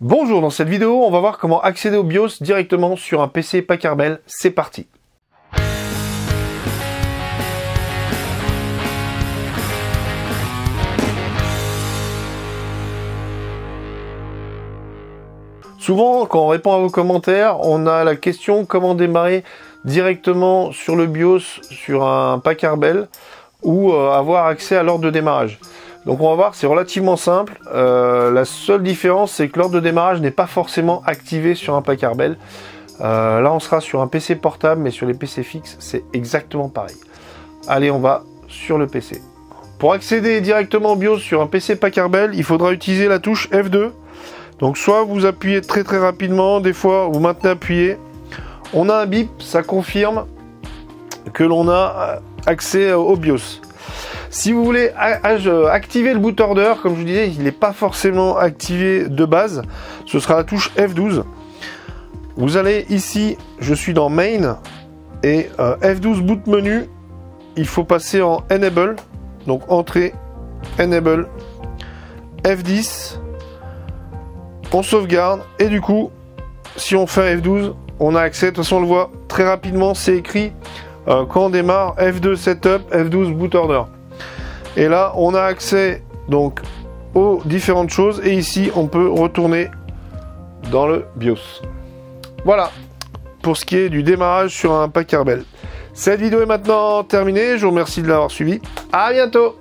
Bonjour, dans cette vidéo, on va voir comment accéder au BIOS directement sur un PC Packard Bell. C'est parti Souvent, quand on répond à vos commentaires, on a la question comment démarrer directement sur le BIOS sur un Packard Bell ou euh, avoir accès à l'ordre de démarrage. Donc on va voir, c'est relativement simple. Euh, la seule différence, c'est que l'ordre de démarrage n'est pas forcément activé sur un Packard Bell. Euh, là, on sera sur un PC portable, mais sur les PC fixes, c'est exactement pareil. Allez, on va sur le PC. Pour accéder directement au BIOS sur un PC Packard Bell, il faudra utiliser la touche F2. Donc soit vous appuyez très très rapidement, des fois vous maintenez appuyé. On a un bip, ça confirme que l'on a accès au BIOS. Si vous voulez activer le boot order, comme je vous disais, il n'est pas forcément activé de base. Ce sera la touche F12. Vous allez ici, je suis dans Main et euh, F12 boot menu. Il faut passer en Enable, donc entrée, Enable, F10. On sauvegarde et du coup, si on fait F12, on a accès. De toute façon, on le voit très rapidement. C'est écrit euh, quand on démarre F2 Setup, F12 Boot Order. Et là, on a accès donc aux différentes choses. Et ici, on peut retourner dans le BIOS. Voilà pour ce qui est du démarrage sur un Packard Bell. Cette vidéo est maintenant terminée. Je vous remercie de l'avoir suivi. À bientôt